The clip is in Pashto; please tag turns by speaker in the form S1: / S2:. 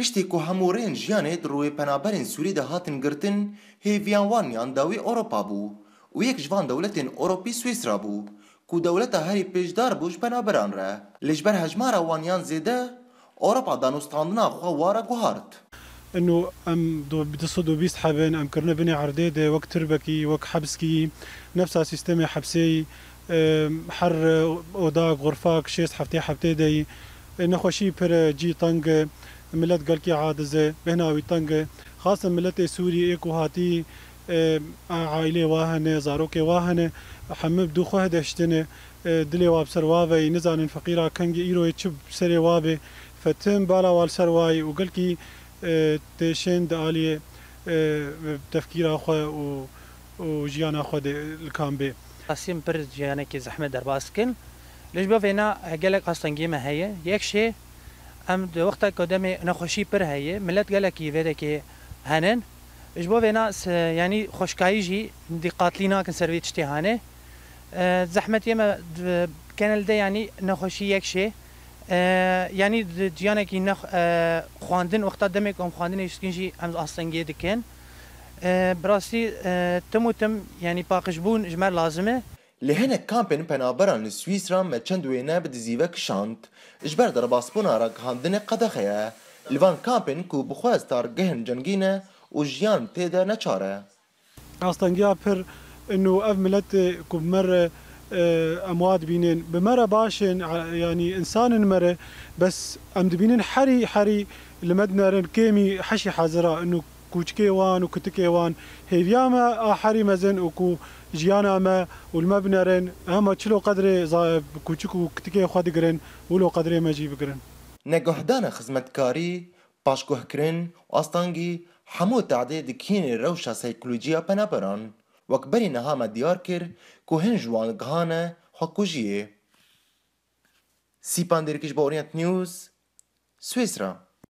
S1: Piştî ku hemûrên jiyanê di rûyê penaberên Sûrî de hatin girtin, hêviyan waniyan dawê Ewropa bû û yek ji van dewletên Ewropî Swîsra bû ku dewleta herî pêşdar bû ji penaberan re. Li ji ber hejmara waniyan zêde, Ewropa danûstandina xwe wara guhart.
S2: انه ام بتصدوا بيس حبن ام كرنا بني عرداده وقت تربكي وقت حبسكي نفسها سيستمي حبسي حر اوضاق غرفاك شيس حفتي حفتي دي نخوشي بر جي طنق ملت گل کی عادزه بهناوی تنگ خاصه ملت سوری ایکو هاتی عائله واهنه زاروک واهنه حمب دو خو هدشتنه دلی واب سر واوی نزانن فقیرا کنگ ایرو چب سر وابه فتم بالا وال سر وای و گل کی تشن د عالیه تفکیرا خو او او جیانا خو د الکامبه قاسم پر جیانا کی زحمت در باز کن
S3: ليش بفينا هقلك اصلا قيمه هي يكشي ام دو وقتا کدام نخوشی پر هیه ملت گله کی وره که هنن اجبو وینا یعنی خوشکایی جی دی قاتلی ناکن سروی چتی هانه زحمت یم کنل ده یعنی نخوشی یک شی یعنی جیانه کی نخ خواندن وقتا دمه کم خواندن اشتین جی ام اصلنگی دکن براستی
S1: تم و تم یعنی پاکش بون جمر لازمه لە هەنە کامپێن پەنابەران لە سوئیسران مەچەند وێنە بە دزیڤە راك ژبەر دەرەباسبوونا لفان كامبين كو کامپێن و جهن جنجينا وجيان تيدا ژیان أصلاً نەچارە
S2: ئاستەنگیا پر أف ملت كو کومەرە آه، أمواد بينين بمره باشن يعني انسان مره بس ام دبينين حري حري لمدنا رن كيمي حشي حزرا انه كوچكي وان وكتكي وان هيفياما احري مزن وكو جيانا ما والمبنرن اما تشلو قدري كوچك وكتكي خو دگرن ولو قدري ماجي بگرن
S1: نگهدان خدمتکاری پاشکوه کرن آستانگی همو تعدید کین روشا سیکولوژیا پنابران وک بری نهام دیار کر که هن جوانگهان حکوجیه سیپان درکش با اورینت نیوز سویسرا